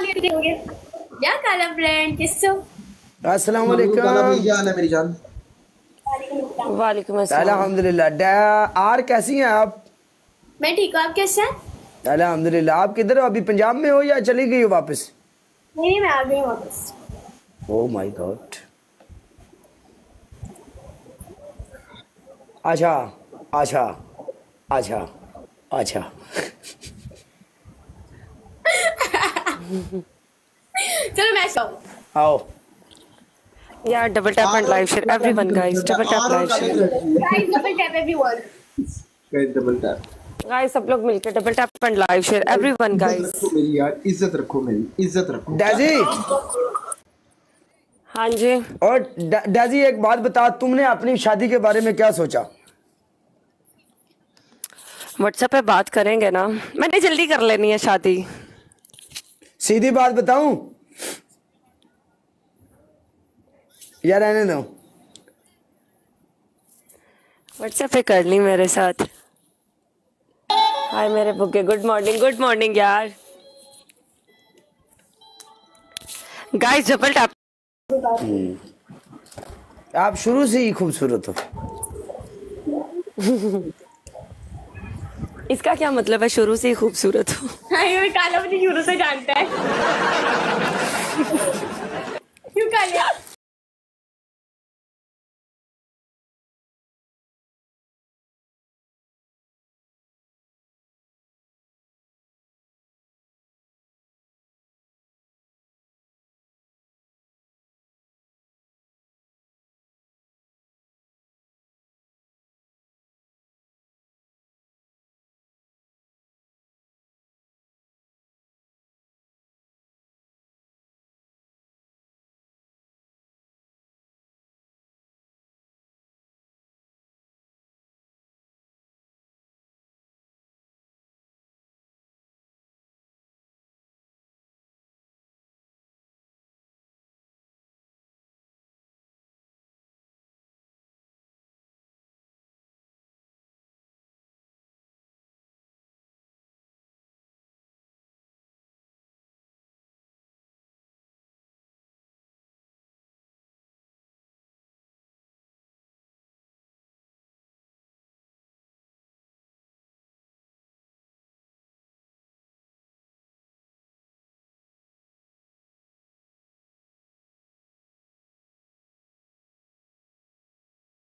वाली या काला फ्रेंड किसो अस्सलाम वालेकुम। है मेरी जान। वालेकुम अस्सलाम। अल्हम्दुलिल्लाह। आर कैसी हैं आप? मैं ठीक हूँ आप कैसे हैं? अल्हम्दुलिल्लाह। आप किधर हो? अभी पंजाब में हो या चली गई हो वापस? नहीं मैं आ गई हूँ वापस। ओ माय गॉड अच्छा अच्छा अच्छा अच्छा। चलो मैं सो आओ। यार double tap and live share everyone guys double tap live share guys double tap everyone guys double tap guys सब लोग मिलकर double tap and live share everyone guys मेरी यार इज़्ज़त रखो मेरी इज़्ज़त रखो डैजी हाँ जी। और डैजी एक बात बता तुमने अपनी शादी के बारे में क्या सोचा? व्हाट्सएप पे बात करेंगे ना। मैंने जल्दी कर लेनी है शादी। सीधी बात बताऊँ? या रहने दो। व्हाट्सएप पे कर ली मेरे साथ। हाय मेरे bouquet good morning good morning यार। गाइस डबल टैप आप शुरू से ही खूबसूरत हो। इसका क्या मतलब है? शुरू से ही खूबसूरत हो। हाँ काला मुझे शुरू से जानता है। क्यों कालिया